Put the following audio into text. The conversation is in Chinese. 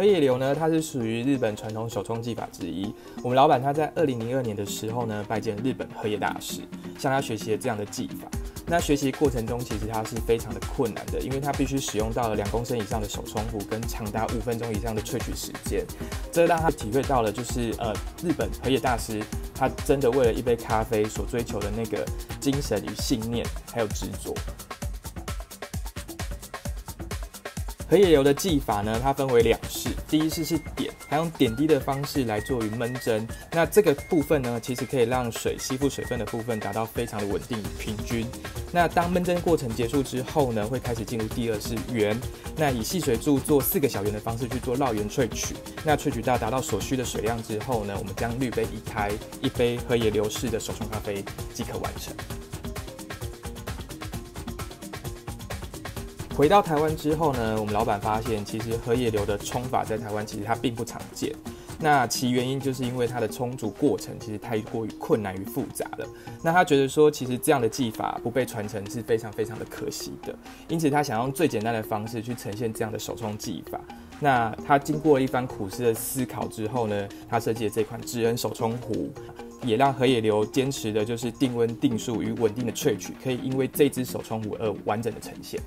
河野流呢，它是属于日本传统手冲技法之一。我们老板他在二零零二年的时候呢，拜见日本荷野大师，向他学习了这样的技法。那学习过程中，其实它是非常的困难的，因为它必须使用到了两公升以上的手冲壶，跟长达五分钟以上的萃取时间。这让他体会到了，就是呃，日本荷野大师他真的为了一杯咖啡所追求的那个精神与信念，还有执着。河野流的技法呢，它分为两式。第一式是点，它用点滴的方式来做于焖蒸。那这个部分呢，其实可以让水吸附水分的部分达到非常的稳定平均。那当焖蒸过程结束之后呢，会开始进入第二式圆。那以细水柱做四个小圆的方式去做绕圆萃取。那萃取到达到所需的水量之后呢，我们将滤杯移开，一杯河野流式的手冲咖啡即可完成。回到台湾之后呢，我们老板发现，其实河野流的冲法在台湾其实它并不常见。那其原因就是因为它的冲煮过程其实太过于困难与复杂了。那他觉得说，其实这样的技法不被传承是非常非常的可惜的。因此他想用最简单的方式去呈现这样的手冲技法。那他经过了一番苦思的思考之后呢，他设计了这款智恩手冲壶。也让河野流坚持的就是定温、定数与稳定的萃取，可以因为这支手冲壶而完整的呈现。